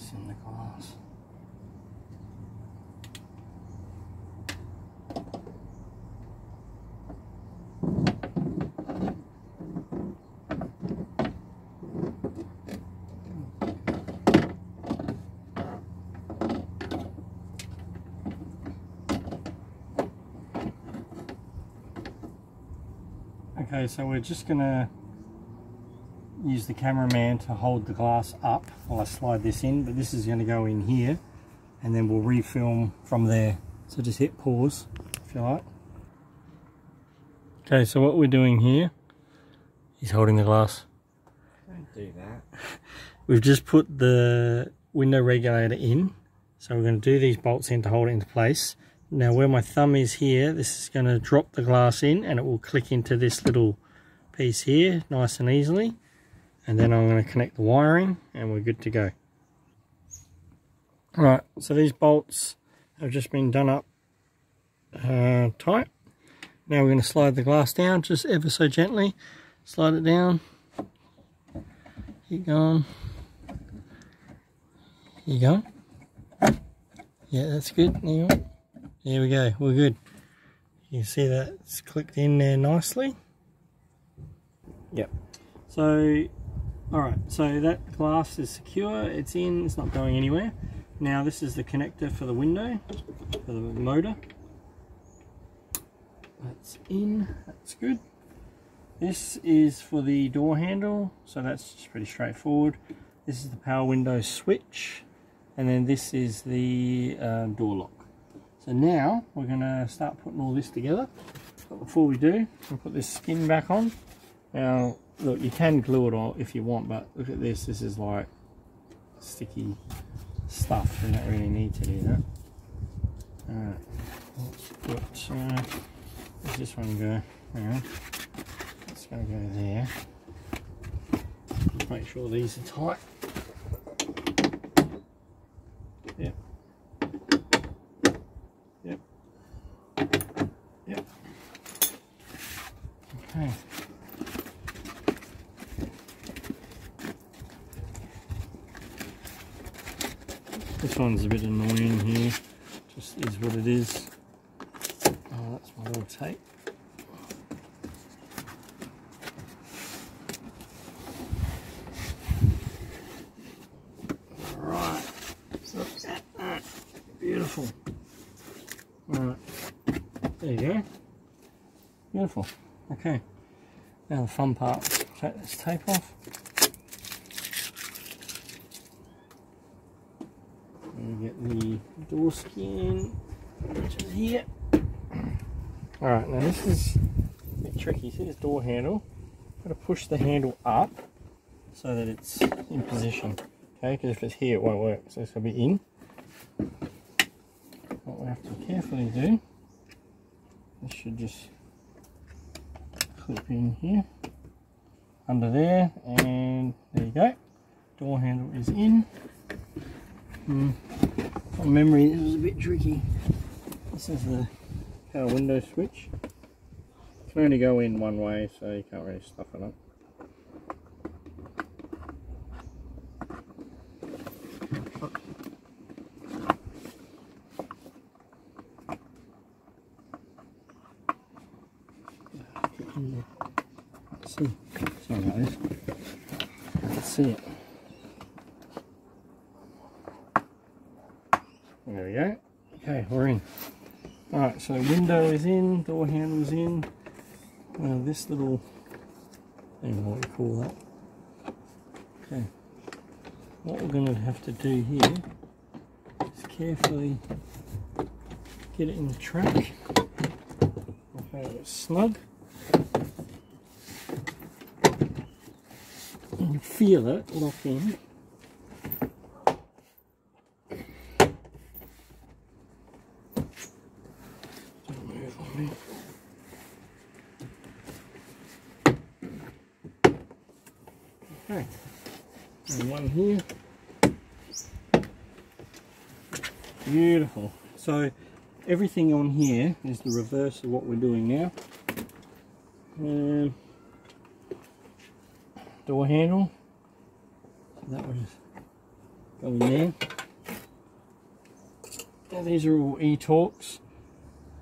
this in the glass. Okay, so we're just gonna use the cameraman to hold the glass up while I slide this in, but this is gonna go in here and then we'll refilm from there. So just hit pause if you like. Okay, so what we're doing here is holding the glass. Don't do that. We've just put the window regulator in. So we're going to do these bolts in to hold it into place. Now where my thumb is here, this is going to drop the glass in and it will click into this little piece here nice and easily. And then I'm going to connect the wiring and we're good to go. Alright, so these bolts have just been done up uh, tight. Now we're going to slide the glass down just ever so gently. Slide it down. Keep going. Keep going. Yeah, that's good. There, there we go. We're good. You can see that it's clicked in there nicely. Yep. So, alright, so that glass is secure. It's in. It's not going anywhere. Now this is the connector for the window, for the motor. That's in. That's good. This is for the door handle, so that's pretty straightforward. This is the power window switch, and then this is the uh, door lock. So now we're going to start putting all this together. But before we do, we'll put this skin back on. Now, look, you can glue it all if you want, but look at this. This is like sticky stuff. You don't really need to do that. Alright, let's put, uh, where's this one go? Hang. It's going to go there. Make sure these are tight. Yep. Yep. Yep. Okay. This one's a bit annoying here. Just is what it is. Oh, that's my little tape. Right. So that. Beautiful. Alright. There you go. Beautiful. Okay. Now the fun part. Take this tape off. Get the door skin, which is here. Alright, now this is a bit tricky. See this door handle? I've Got to push the handle up so that it's in position. Okay, because if it's here it won't work. So it's going to be in. What we have to carefully do, this should just clip in here, under there, and there you go. Door handle is in. Hmm. Memory, this was a bit tricky. This is the power window switch. It can only go in one way, so you can't really stuff it up. See. Sorry about this. See it. There we go. Okay, we're in. Alright, so window is in, door handle's in. Now this little, I don't know what you call that. Okay. What we're going to have to do here is carefully get it in the track. Okay, it's snug. You feel it lock in. Don't move on me. Okay, and one here. Beautiful. So everything on here is the reverse of what we're doing now. Um, door handle that would go in there. Now these are all e-Torx.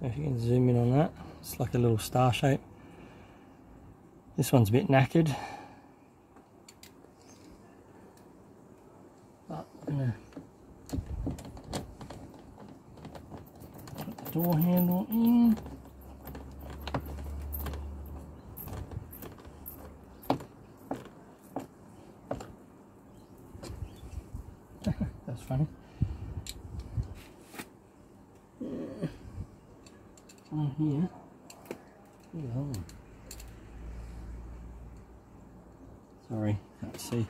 If you can zoom in on that, it's like a little star shape. This one's a bit knackered. But I'm gonna put the door handle in. That's funny. Mm. Yeah. On here. Oh. Sorry, can't see.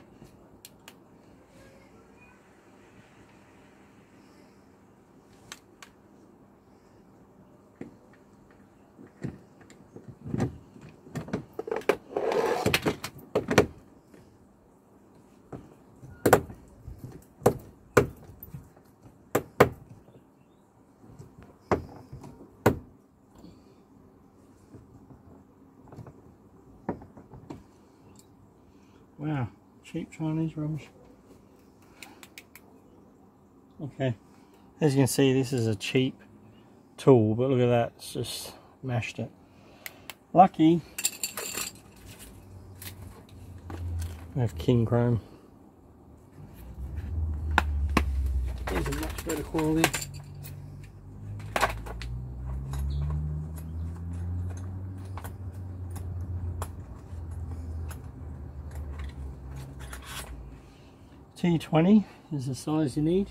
Wow, cheap Chinese rubbish. Okay, as you can see, this is a cheap tool, but look at that, it's just mashed it. Lucky, I have Kincrome. These are much better quality. T20 is the size you need.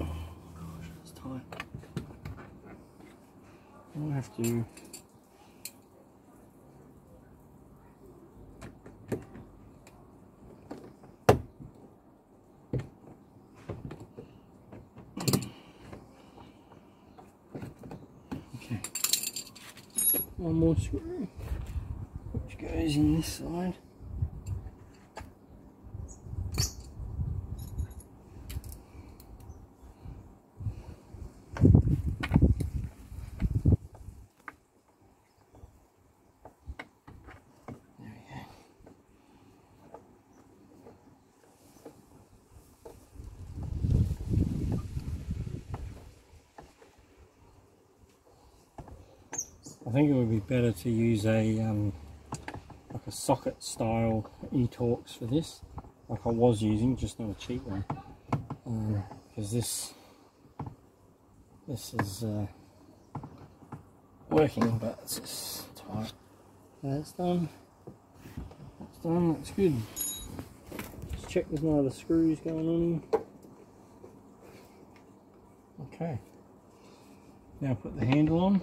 Oh gosh, that's tight. I'll have to One more screw, which goes in this side. I think it would be better to use a um, like a socket style e-Torx for this, like I was using, just not a cheap one, because this this is uh, working, but it's just tight. That's done. That's done. That's good. Just check there's no other screws going on. Okay. Now put the handle on.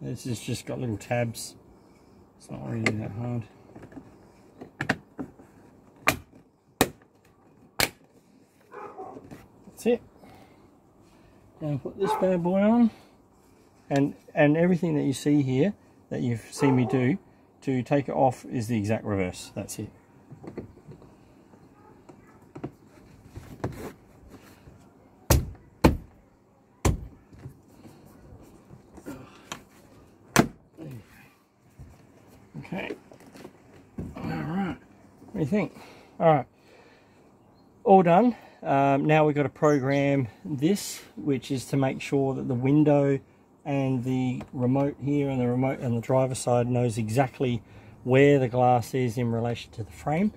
This has just got little tabs. It's not really that hard. That's it. Now put this bad boy on. And and everything that you see here that you've seen me do to take it off is the exact reverse. That's it. Okay. Alright. What do you think? Alright. All done. Um, now we've got to program this, which is to make sure that the window and the remote here and the remote and the driver side knows exactly where the glass is in relation to the frame.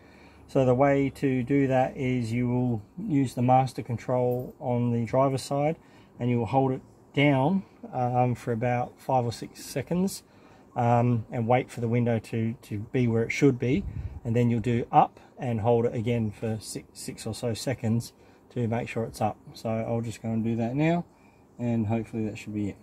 So the way to do that is you will use the master control on the driver side and you will hold it down um, for about five or six seconds um, and wait for the window to, to be where it should be. And then you'll do up and hold it again for six, six or so seconds to make sure it's up. So I'll just go and do that now and hopefully that should be it.